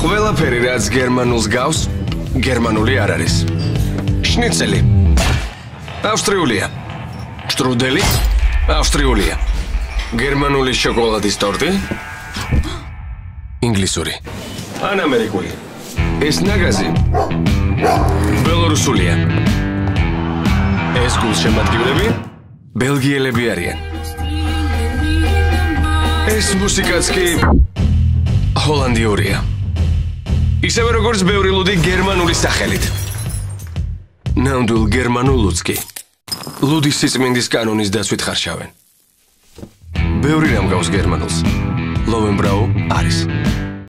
ყველაფერი რაც გერმანულს გავს, გერმანული არ არის. შნიცელი. ავსტრიულია. შტრუდელი. ავსტრიულია. გერმანული შოკოლადის ტორტი. ინგლისური. ან ამერიკული. ეს ნაგაზი. ბელორუსულია. ეს გულშემატკივრები ბელგიელები არიან. ეს მუსიკაც კი ჰოლანდიურია. ისევე როგორც ბევრი ლუდი გერმანული სახელით. ნამდვილ გერმანულუც კი ლუდის სიწმინდის კანონის დაცვით ხარშავენ. ბევრი რამ გავს გერმანულს. ლოვენბრაუ არის.